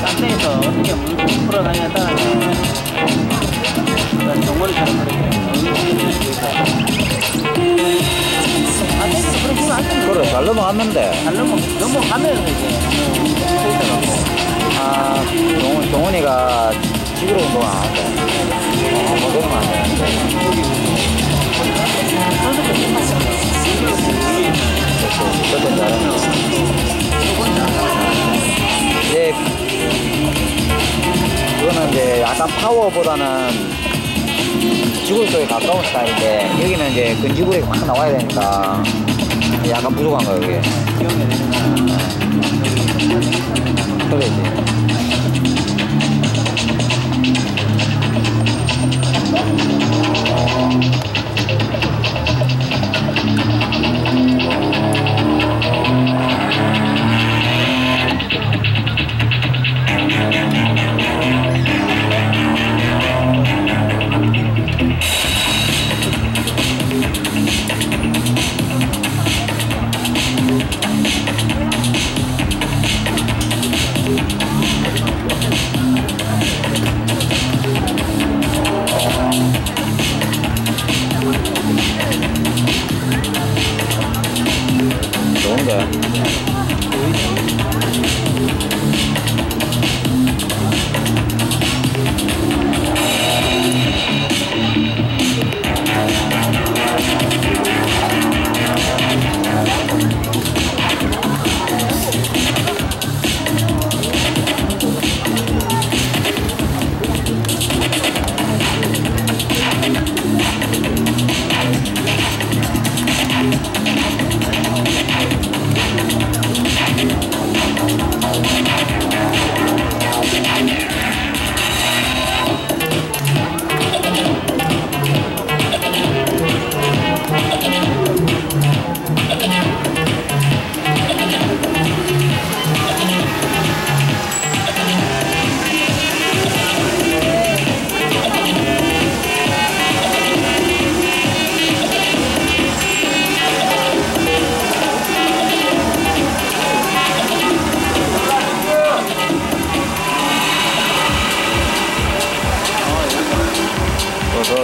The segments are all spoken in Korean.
딴데에서 어떻게 물 풀어가냐에 따라서 그런 동물처럼 그렇게 딴데에서 그렇게 하면 안 됩니다. 그래 잘 넘어갔는데 잘 넘어, 넘어가면서 이제 아 동훈, 동훈이가 지그러 운동 안 한대 약간 파워보다는 지구리 쪽에 가까운 스타일인데 여기는 이제 근지구리 확 나와야 되니까 약간 부족한 거예요 이게. 그래지 좋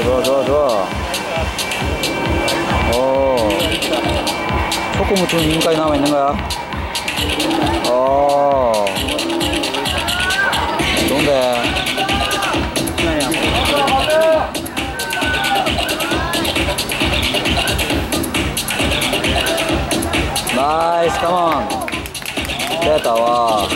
좋아 좋아 좋아 좋아. 오 초코 묻히는 지금까지 남아있는 거야. 어. 좋은데. 나이스 컴온. 됐다 와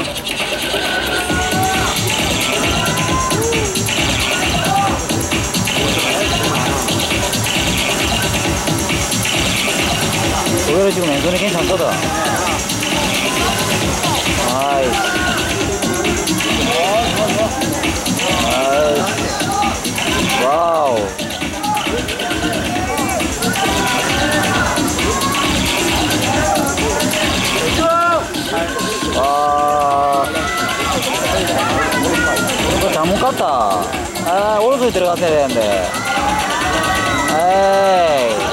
왼손이 괜찮거든 아이스 아이스 와우 와. 잘못 갔다. 아, 오른손에 들어갔어야 되는데. 에이.